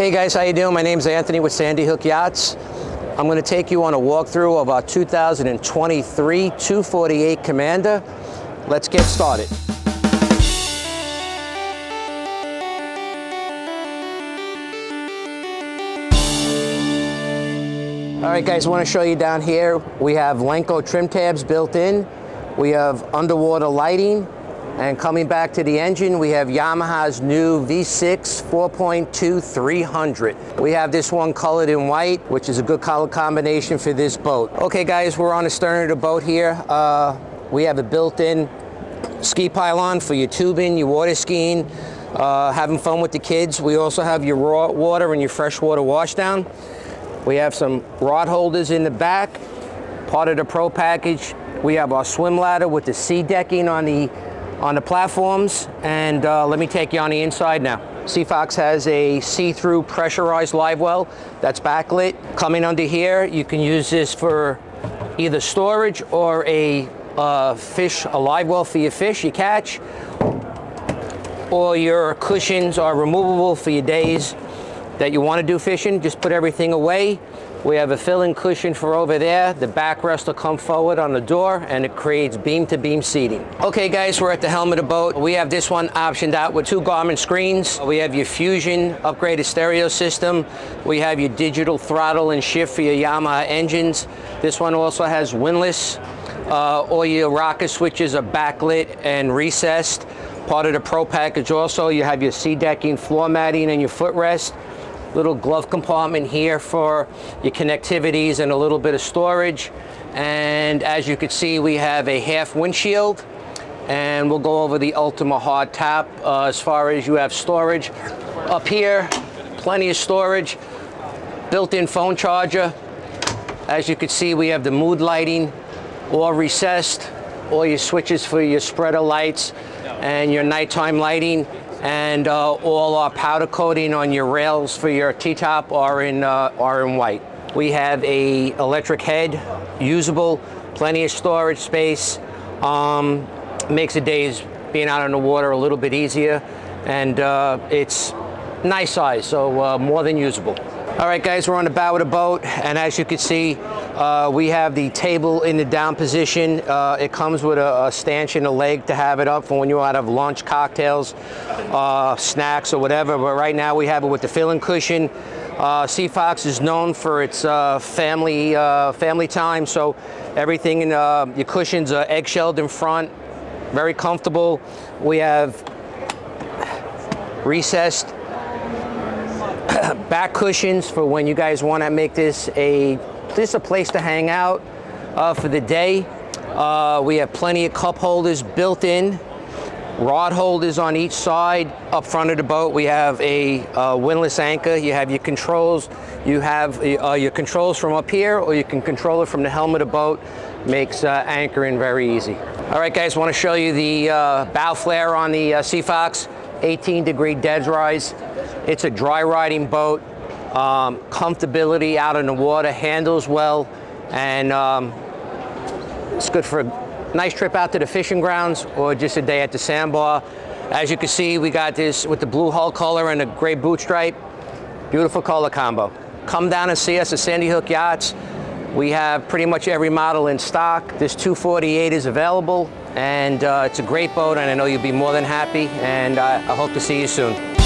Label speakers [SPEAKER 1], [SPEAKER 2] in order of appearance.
[SPEAKER 1] Hey guys, how you doing? My name's Anthony with Sandy Hook Yachts. I'm going to take you on a walkthrough of our 2023 248 Commander. Let's get started. All right guys, I want to show you down here, we have Lenco trim tabs built in. We have underwater lighting. And coming back to the engine, we have Yamaha's new V6 4.2 300. We have this one colored in white, which is a good color combination for this boat. Okay guys, we're on the stern of the boat here. Uh, we have a built-in ski pylon for your tubing, your water skiing, uh, having fun with the kids. We also have your raw water and your freshwater washdown. We have some rod holders in the back, part of the Pro package. We have our swim ladder with the sea decking on the on the platforms. And uh, let me take you on the inside now. Seafox has a see-through pressurized live well that's backlit. Coming under here, you can use this for either storage or a uh, fish, a live well for your fish you catch, or your cushions are removable for your days that you want to do fishing, just put everything away. We have a fill-in cushion for over there. The backrest will come forward on the door and it creates beam-to-beam seating. Okay guys, we're at the helm of the boat. We have this one optioned out with two Garmin screens. We have your Fusion upgraded stereo system. We have your digital throttle and shift for your Yamaha engines. This one also has windlass. Uh, all your rocker switches are backlit and recessed. Part of the Pro package also, you have your sea decking, floor matting and your footrest little glove compartment here for your connectivities and a little bit of storage. And as you can see, we have a half windshield and we'll go over the Ultima hard top uh, as far as you have storage. Up here, plenty of storage, built-in phone charger. As you can see, we have the mood lighting all recessed, all your switches for your spreader lights and your nighttime lighting and uh, all our powder coating on your rails for your T-top are in uh, are in white. We have a electric head, usable, plenty of storage space. Um, makes the days being out on the water a little bit easier, and uh, it's nice size, so uh, more than usable. All right, guys, we're on the bow of the boat, and as you can see, uh, we have the table in the down position. Uh, it comes with a, a, stanchion, a leg to have it up for when you want to have lunch, cocktails, uh, snacks, or whatever. But right now we have it with the fill-in cushion. Uh, Seafox is known for its uh, family uh, family time, so everything in your cushions are egg-shelled in front, very comfortable. We have recessed back cushions for when you guys want to make this a just a place to hang out uh, for the day. Uh, we have plenty of cup holders built in, rod holders on each side. Up front of the boat, we have a uh, windlass anchor. You have your controls. You have uh, your controls from up here, or you can control it from the helm of the boat. Makes uh, anchoring very easy. All right, guys, want to show you the uh, bow flare on the Seafox. 18 degree dead rise. It's a dry riding boat. Um, comfortability out in the water, handles well, and um, it's good for a nice trip out to the fishing grounds or just a day at the sandbar. As you can see, we got this with the blue hull color and a gray boot stripe. Beautiful color combo. Come down and see us at Sandy Hook Yachts. We have pretty much every model in stock. This 248 is available and uh, it's a great boat and I know you'll be more than happy and uh, I hope to see you soon.